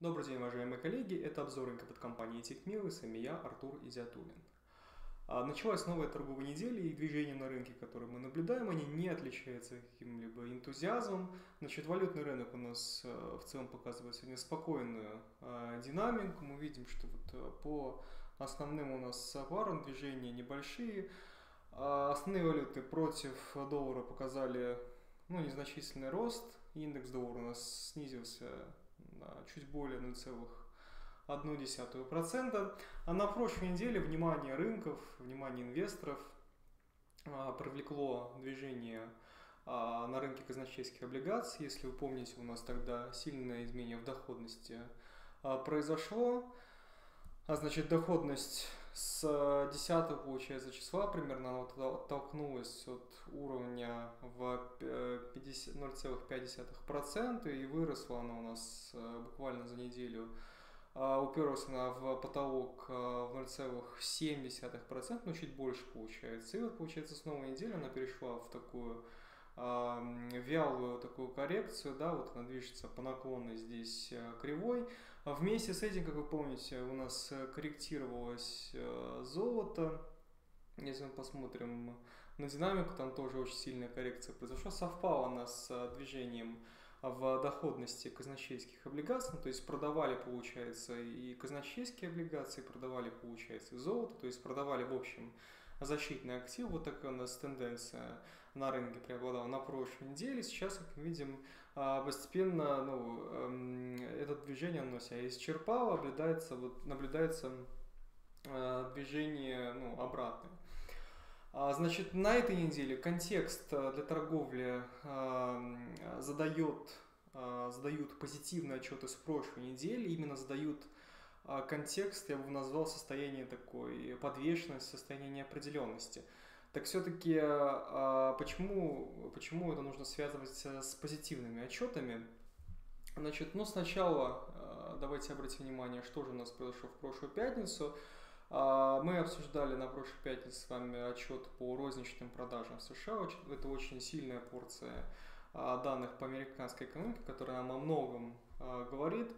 Добрый день, уважаемые коллеги. Это обзор под компанией TechMill и с вами я, Артур Изятулин. А, началась новая торговая неделя, и движения на рынке, которые мы наблюдаем, они не отличаются каким-либо энтузиазмом. Значит, валютный рынок у нас э, в целом показывает сегодня спокойную а, динамику. Мы видим, что вот э, по основным у нас парам движения небольшие. А, основные валюты против доллара показали ну, незначительный рост. Индекс доллара у нас снизился чуть более 0,1%. А на прошлой неделе внимание рынков, внимание инвесторов а, привлекло движение а, на рынке казначейских облигаций. Если вы помните, у нас тогда сильное изменение в доходности а, произошло. А значит, доходность с 10 получается числа примерно она вот оттолкнулась от уровня в 0,5% и выросла она у нас э, буквально за неделю а, уперлась она в потолок э, в 0,7%, ну чуть больше получается. И вот получается с новой недели она перешла в такую вялую такую коррекцию, да, вот она движется по наклонной здесь э, кривой. А вместе с этим, как вы помните, у нас э, корректировалось э, золото. Если мы посмотрим на динамику, там тоже очень сильная коррекция произошла. Совпала она с движением в доходности казначейских облигаций, ну, то есть продавали, получается, и казначейские облигации, продавали, получается, и золото, то есть продавали, в общем, защитный актив. Вот такая у нас тенденция на рынке преобладала на прошлой неделе. Сейчас, как мы видим, постепенно ну, эм, это движение оно себя исчерпало, наблюдается, вот, наблюдается а, движение ну, обратное. А, значит, на этой неделе контекст для торговли задает, задают позитивные отчеты с прошлой недели, именно задают а контекст я бы назвал состояние такой подвешенности, состояние неопределенности. Так все-таки а, почему, почему это нужно связывать с позитивными отчетами? Значит, ну сначала а, давайте обратим внимание, что же у нас произошло в прошлую пятницу. Мы обсуждали на прошлой пятнице с вами отчет по розничным продажам в США. Это очень сильная порция данных по американской экономике, которая нам о многом говорит.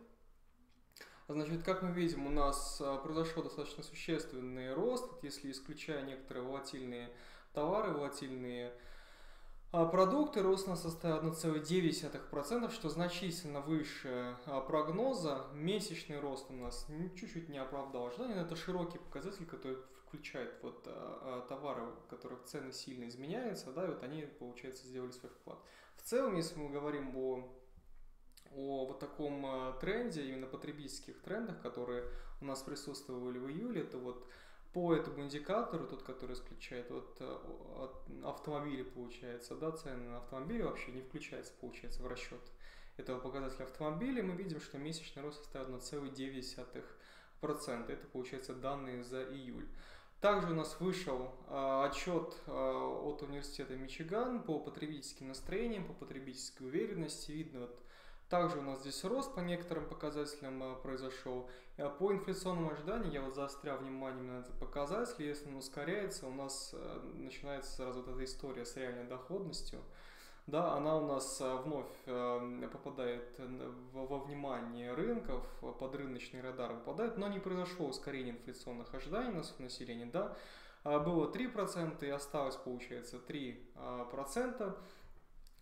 Значит, как мы видим, у нас а, произошел достаточно существенный рост, если исключая некоторые волатильные товары, волатильные а, продукты, рост у нас составил 1,9%, что значительно выше а, прогноза. Месячный рост у нас чуть-чуть не оправдал ожидания. Это широкий показатель, который включает вот товары, у которых цены сильно изменяются, да, и вот они, получается, сделали свой вклад. В целом, если мы говорим о о вот таком э, тренде, именно потребительских трендах, которые у нас присутствовали в июле, это вот по этому индикатору, тот, который исключает от, э, от автомобилей, получается, да, цены на автомобили вообще не включается, получается, в расчет этого показателя автомобилей, мы видим, что месячный рост составил 1,9%. Это, получается, данные за июль. Также у нас вышел э, отчет э, от университета Мичиган по потребительским настроениям, по потребительской уверенности. Видно, вот также у нас здесь рост по некоторым показателям э, произошел. Э, по инфляционным ожиданиям я вот заострял внимание на этот показатель. Если он ускоряется, у нас э, начинается сразу вот эта история с реальной доходностью. Да, она у нас вновь попадает во внимание рынков, под рыночный радар попадает, но не произошло ускорение инфляционных ожиданий на населения. Да, было 3% и осталось, получается, 3%.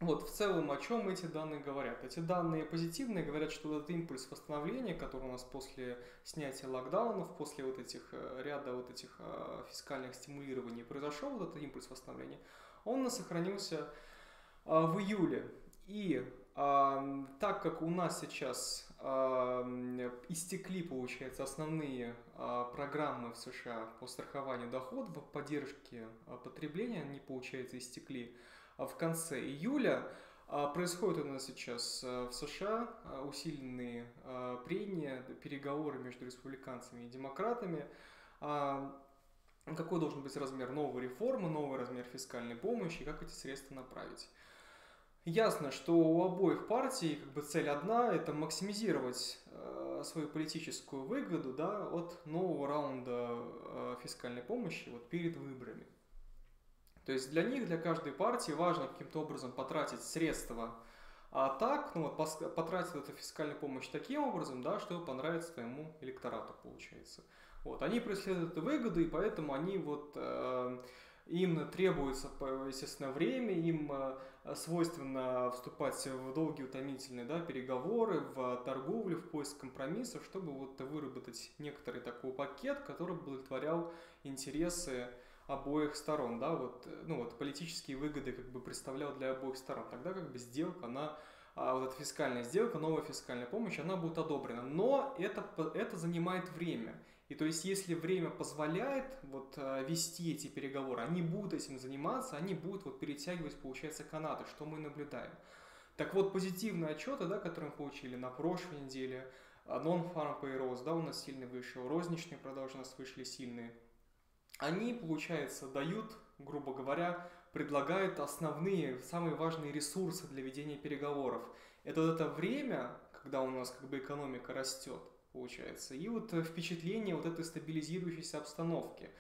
Вот в целом о чем эти данные говорят? Эти данные позитивные говорят, что этот импульс восстановления, который у нас после снятия локдаунов, после вот этих э, ряда вот этих э, фискальных стимулирований произошел, вот этот импульс восстановления, он у нас сохранился э, в июле. И э, так как у нас сейчас э, истекли, получается, основные э, программы в США по страхованию доходов, поддержке э, потребления, они, получается, истекли, а в конце июля. А, происходит у нас сейчас а, в США усиленные прения, переговоры между республиканцами и демократами. Какой должен быть размер новой реформы, новый размер фискальной помощи и как эти средства направить. Ясно, что у обоих партий как бы цель одна – это максимизировать свою политическую выгоду да, от нового раунда фискальной помощи вот перед выборами. То есть для них, для каждой партии важно каким-то образом потратить средства А так, ну вот, потратил эту фискальную помощь таким образом, да, чтобы понравиться твоему электорату, получается. Вот, они преследуют эту выгоду, и поэтому они вот, э, им требуется, естественно, время, им э, свойственно вступать в долгие утомительные да, переговоры, в торговлю, в поиск компромиссов, чтобы вот выработать некоторый такой пакет, который бы удовлетворял интересы обоих сторон, да, вот, ну вот политические выгоды как бы представлял для обоих сторон, тогда как бы сделка, она, а вот эта фискальная сделка, новая фискальная помощь, она будет одобрена, но это, это занимает время, и то есть если время позволяет вот а, вести эти переговоры, они будут этим заниматься, они будут вот перетягивать, получается, канаты, что мы наблюдаем. Так вот, позитивные отчеты, да, которые мы получили на прошлой неделе, а, non-farm payrolls, да, у нас сильный вышел, розничные продажи у нас вышли сильные, они, получается, дают, грубо говоря, предлагают основные, самые важные ресурсы для ведения переговоров. Это вот это время, когда у нас как бы экономика растет, получается, и вот впечатление вот этой стабилизирующейся обстановки.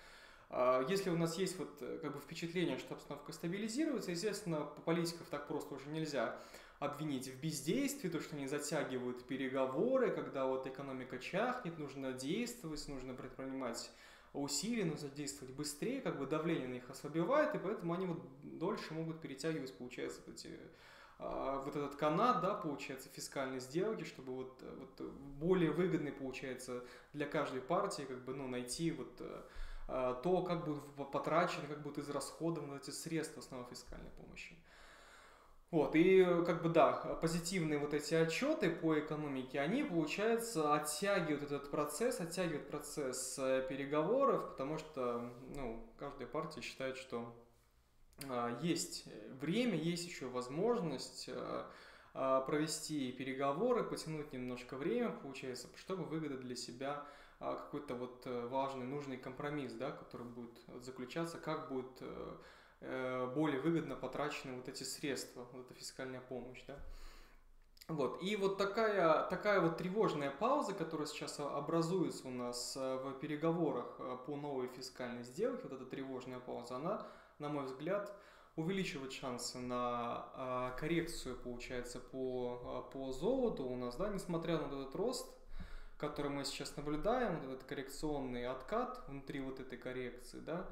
А, если у нас есть вот как бы впечатление, что обстановка стабилизируется, естественно, политиков так просто уже нельзя обвинить в бездействии, то, что они затягивают переговоры, когда вот экономика чахнет, нужно действовать, нужно предпринимать усилий, нужно действовать быстрее, как бы давление на них ослабевает, и поэтому они вот дольше могут перетягивать, получается, вот эти а, вот этот канат, да, получается, фискальной сделки, чтобы вот, вот более выгодный, получается, для каждой партии, как бы, ну, найти вот а, то, как будут потрачены, как будут израсходованы эти средства основной фискальной помощи. Вот, и как бы да, позитивные вот эти отчеты по экономике, они, получается, оттягивают этот процесс, оттягивают процесс э, переговоров, потому что, ну, каждая партия считает, что а, есть время, есть еще возможность а, провести переговоры, потянуть немножко время, получается, чтобы выгода для себя а, какой-то вот э, важный, нужный компромисс, да, который будет заключаться, как будет э, Э, более выгодно потрачены вот эти средства, вот эта фискальная помощь, да. Вот, и вот такая, такая вот тревожная пауза, которая сейчас образуется у нас э, в переговорах э, по новой фискальной сделке, вот эта тревожная пауза, она, на мой взгляд, увеличивает шансы на коррекцию, получается, по, по золоту у нас, да, несмотря на этот рост, который мы сейчас наблюдаем, вот этот коррекционный откат внутри вот этой коррекции, да,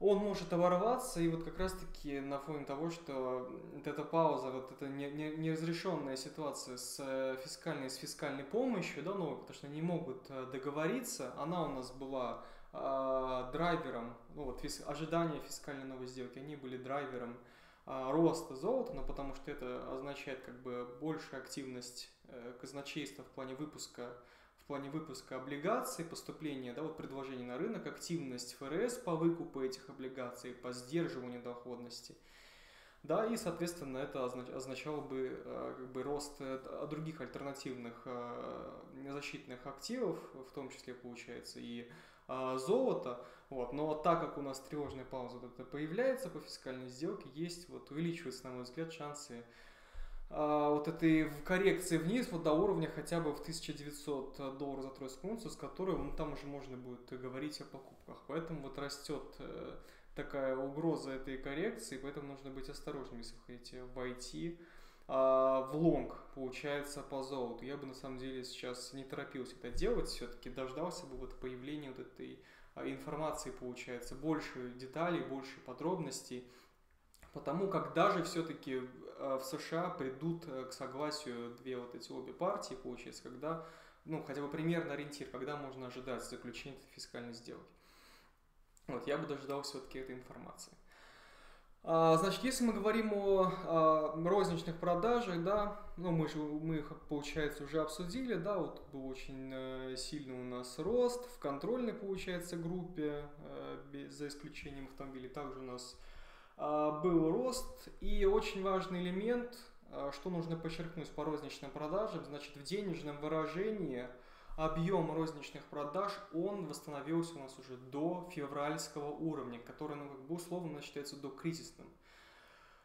он может оборваться, и вот как раз-таки на фоне того, что вот эта пауза, вот эта неразрешенная ситуация с э, фискальной, с фискальной помощью, да, новой, потому что они не могут э, договориться, она у нас была э, драйвером, ну вот фис, ожидания фискальной новой сделки, они были драйвером э, роста золота, но потому что это означает как бы большую активность э, казначейства в плане выпуска плане выпуска облигаций, поступления, да, вот предложений на рынок, активность ФРС по выкупу этих облигаций, по сдерживанию доходности. Да, и, соответственно, это означало бы э, как бы рост э, других альтернативных э, защитных активов, в том числе, получается, и золото. Вот. Но так как у нас тревожная пауза появляется по фискальной сделке, есть, вот увеличиваются, на мой взгляд, шансы а, вот этой коррекции вниз вот до уровня хотя бы в 1900 долларов за тройскую унцию, с которой ну, там уже можно будет говорить о покупках. Поэтому вот растет э, такая угроза этой коррекции, поэтому нужно быть осторожным, если хотите войти а, в лонг, получается, по золоту. Я бы на самом деле сейчас не торопился это делать, все-таки дождался бы вот появления вот этой а, информации, получается, больше деталей, больше подробностей, потому как даже все-таки Э, в США придут э, к согласию две вот эти обе партии, получается, когда, ну, хотя бы примерно ориентир, когда можно ожидать заключения фискальной сделки. Вот, я бы дождал все-таки этой информации. А, значит, если мы говорим о, о розничных продажах, да, ну мы же мы их, получается, уже обсудили, да, вот был очень э, сильный у нас рост в контрольной, получается, группе, за исключением автомобилей. Также у нас а, был рост. И очень важный элемент, а, что нужно подчеркнуть по розничным продажам, значит в денежном выражении объем розничных продаж, он восстановился у нас уже до февральского уровня, который, ну, как бы условно считается до кризисным.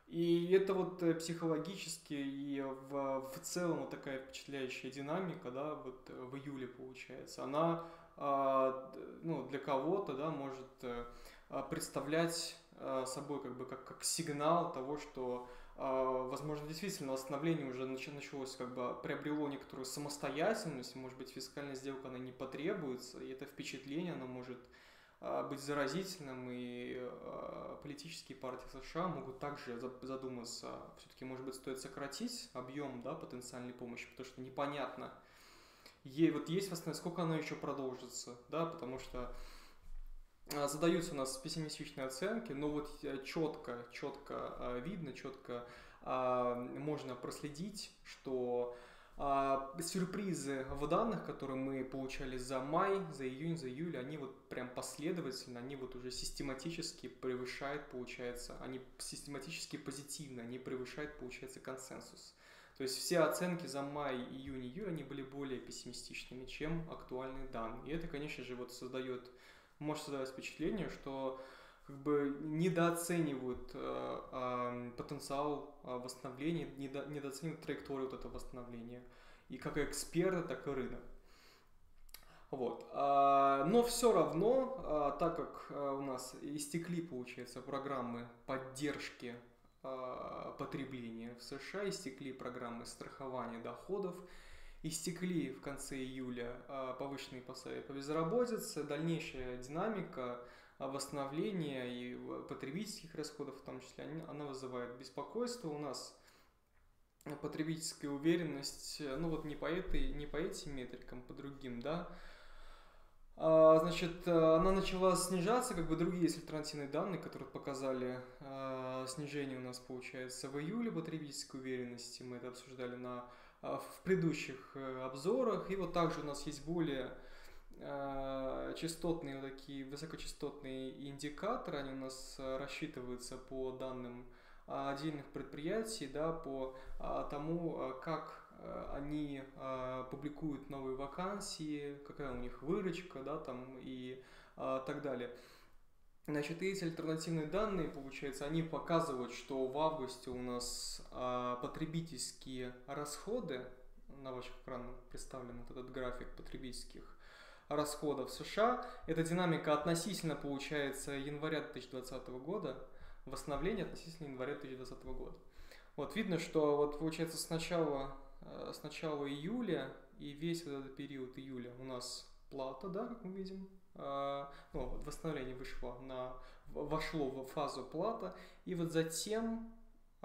И это вот э, психологически и в, в целом вот такая впечатляющая динамика, да, вот э, в июле получается, она, а, ну, для кого-то, да, может э, представлять собой как бы как, как сигнал того, что возможно, действительно восстановление уже началось, как бы приобрело некоторую самостоятельность, может быть, фискальная сделка, она не потребуется, и это впечатление, оно может быть заразительным, и политические партии США могут также задуматься, все-таки, может быть, стоит сократить объем да, потенциальной помощи, потому что непонятно, ей вот есть восстановление, сколько оно еще продолжится, да, потому что задаются у нас пессимистичные оценки, но вот четко, четко а, видно, четко а, можно проследить, что сюрпризы в данных, которые мы получали за май, за июнь, за июль, они вот прям последовательно, они вот уже систематически превышают, получается, они систематически позитивно, они превышают, получается, консенсус. То есть все оценки за май, июнь, июль, они были более пессимистичными, чем актуальные данные. И это, конечно же, вот создает может создавать впечатление, что как бы недооценивают э, э, потенциал э, восстановления, недо, недооценивают траекторию вот этого восстановления. И как эксперты, так и рынок. Вот. А, но все равно, а, так как а, у нас истекли, получается, программы поддержки потребления в США, истекли программы страхования доходов, истекли в конце июля а, повышенные пособия по безработице, дальнейшая динамика а, восстановления и потребительских расходов в том числе, она вызывает беспокойство. У нас потребительская уверенность, ну вот не по, этой, не по этим метрикам, по другим, да, а, Значит, она начала снижаться, как бы другие есть альтернативные данные, которые показали снижение у нас получается в июле потребительской уверенности. Мы это обсуждали на а, в предыдущих э, обзорах. И вот также у нас есть более а, частотные вот такие высокочастотные индикаторы, они у нас э, рассчитываются по данным отдельных предприятий, да, по тому, как они публикуют новые вакансии, какая у них выручка, да, там и так далее. Значит, эти альтернативные данные, получается, они показывают, что в августе у нас а, потребительские расходы, на ваших экранах представлен вот этот график потребительских расходов США, эта динамика относительно, получается, января 2020 года, восстановление относительно января 2020 года. Вот видно, что вот получается с начала, э, с начала июля и весь этот период июля у нас плата, да, как мы видим, ну, восстановление вышло на, вошло в фазу плата, и вот затем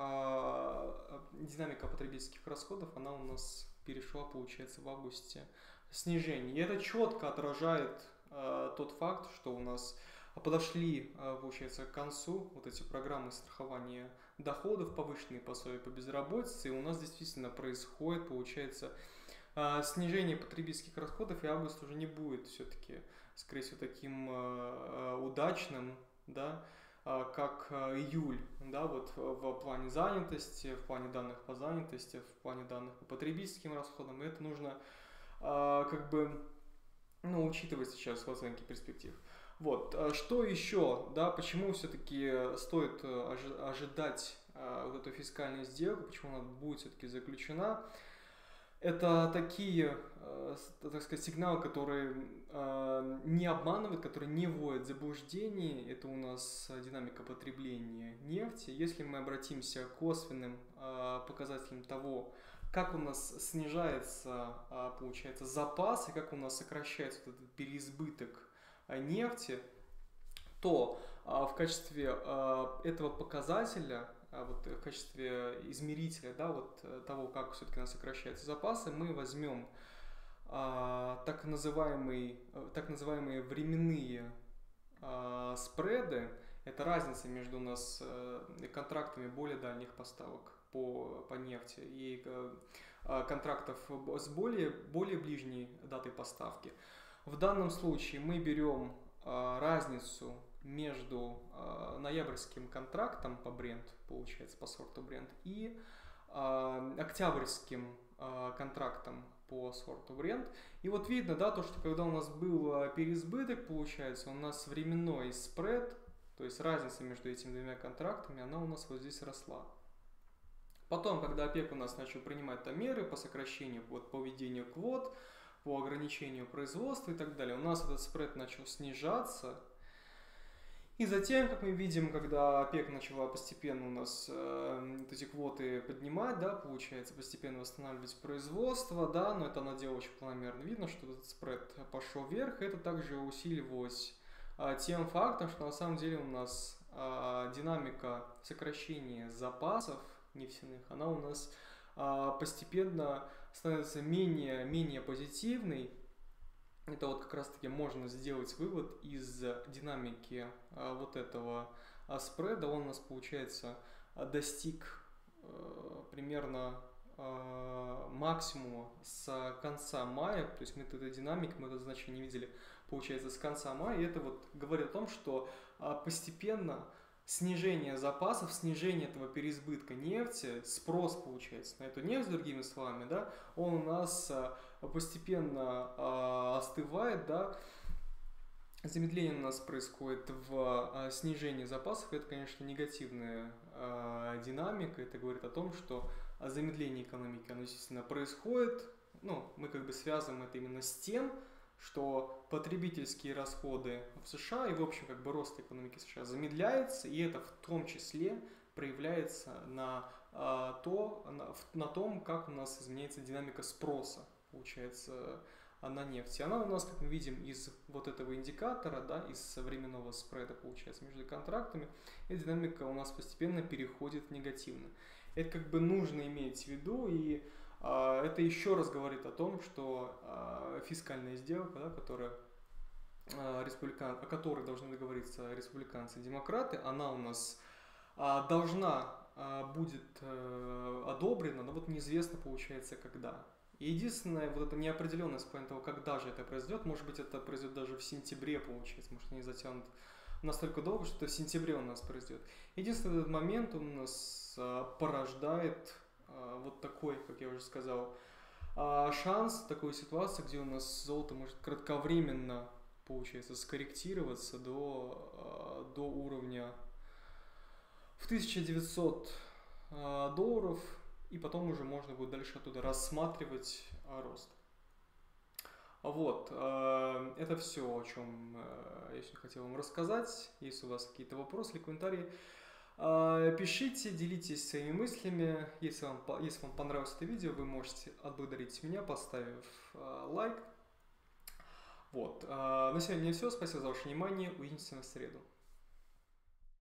а, динамика потребительских расходов, она у нас перешла, получается, в августе. Снижение. И это четко отражает а, тот факт, что у нас подошли, получается, к концу вот эти программы страхования доходов, повышенные пособия по безработице, и у нас действительно происходит, получается, снижение потребительских расходов, и август уже не будет все-таки скорее всего, таким э, э, удачным, да, э, как июль, да, вот в плане занятости, в плане данных по занятости, в плане данных по потребительским расходам. И это нужно как бы ну, учитывать сейчас в оценке перспектив. Вот, что еще, да, почему все-таки стоит ожидать вот эту фискальную сделку, почему она будет все-таки заключена? Это такие, э, так сказать, сигналы, которые э, не обманывают, которые не вводят в заблуждение. Это у нас динамика потребления нефти. Если мы обратимся к косвенным э, показателям того, как у нас снижается, получается, запас и как у нас сокращается этот переизбыток нефти, то в качестве этого показателя вот в качестве измерителя, да, вот э, того, как все-таки у нас сокращаются запасы, мы возьмем а, так, называемый, э, так называемые временные а, спреды, это разница между у нас а, контрактами более дальних поставок по, по нефти и а, контрактов с более, более ближней датой поставки. В данном случае мы берем а, разницу между э, ноябрьским контрактом по бренд, получается, по сорту бренд, и э, октябрьским э, контрактом по сорту бренд. И вот видно, да, то, что когда у нас был переизбыток, получается, у нас временной спред, то есть разница между этими двумя контрактами, она у нас вот здесь росла. Потом, когда ОПЕК у нас начал принимать там меры по сокращению, вот, по введению квот, по ограничению производства и так далее, у нас этот спред начал снижаться, И затем, как мы видим, когда ОПЕК начала постепенно у нас э, эти квоты поднимать, да, получается, постепенно восстанавливать производство, да, но это она делала очень планомерно. Видно, что этот спред пошел вверх, это также усиливалось э, тем фактом, что на самом деле у нас э, динамика сокращения запасов нефтяных, она у нас э, постепенно становится менее, менее позитивной, это вот как раз-таки можно сделать вывод из динамики а, вот этого а, спреда. Он у нас, получается, достиг примерно максимума с конца мая, то есть мы эту динамику, мы это значение видели, получается, с конца мая, и это вот говорит о том, что постепенно снижение запасов, снижение этого переизбытка нефти, спрос, получается, на эту нефть, другими словами, да, он у нас постепенно э, остывает, да, замедление у нас происходит в э, снижении запасов, это, конечно, негативная э, динамика, это говорит о том, что замедление экономики, оно, естественно, происходит, ну, мы как бы связываем это именно с тем, что потребительские расходы в США и, в общем, как бы рост экономики США замедляется, и это в том числе проявляется на, а, то, на, на том, как у нас изменяется динамика спроса получается, на нефть. И она у нас, как мы видим, из вот этого индикатора, да, из временного спреда, получается, между контрактами, эта динамика у нас постепенно переходит в негативно. Это как бы нужно иметь в виду, и а, это еще раз говорит о том, что а, фискальная сделка, да, которая а, республикан, о которой должны договориться республиканцы и демократы, она у нас а, должна а, будет а, одобрена, но вот неизвестно получается когда. И единственное, вот эта неопределенность в плане того, когда же это произойдет, может быть, это произойдет даже в сентябре, получается, может, они затянут настолько долго, что в сентябре у нас произойдет. Единственный этот момент у нас а, порождает а, вот такой, как я уже сказал, а, шанс, такой ситуации, где у нас золото может кратковременно, получается, скорректироваться до, до уровня в 1900 а, долларов, и потом уже можно будет дальше оттуда рассматривать а, рост. Вот, а, это все, о чем а, я сегодня хотел вам рассказать. Если у вас какие-то вопросы или комментарии, пишите, делитесь своими мыслями. Если вам, если вам понравилось это видео, вы можете отблагодарить меня, поставив лайк. Вот, на сегодня все. Спасибо за ваше внимание. Увидимся в среду.